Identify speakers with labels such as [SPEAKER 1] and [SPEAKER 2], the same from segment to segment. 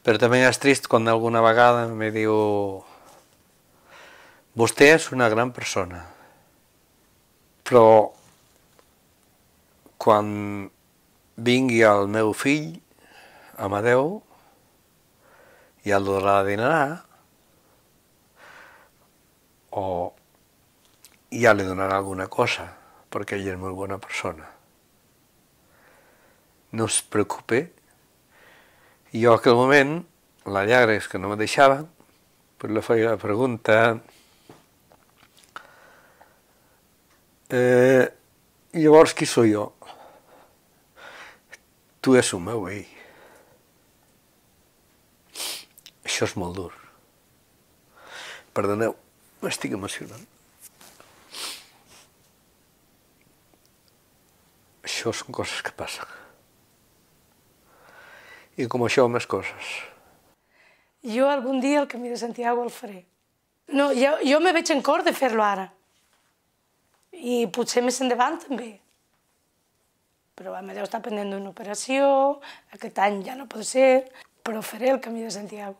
[SPEAKER 1] Però també és trist quan alguna vegada me diu vostè és una gran persona, però quan vingui el meu fill, Amadeu, i el donarà a dinar, o ja li donarà alguna cosa, perquè ell és molt bona persona. No es preocupe, i jo, aquell moment, la llagra és que no me deixava, però li feia la pregunta eh, llavors qui sóc jo? Tu és el meu veí. Això és molt dur. Perdoneu, m'estic emocionant. Això són coses que passen i com això més coses.
[SPEAKER 2] Jo algun dia el Camí de Santiago el faré. No, jo, jo me veig en cor de fer-lo ara. I potser més endavant també. Però Amadeu està pendent d'una operació, aquest any ja no pot ser, però faré el Camí de Santiago.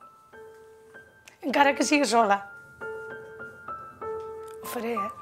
[SPEAKER 2] Encara que sigui sola. Ho faré, eh?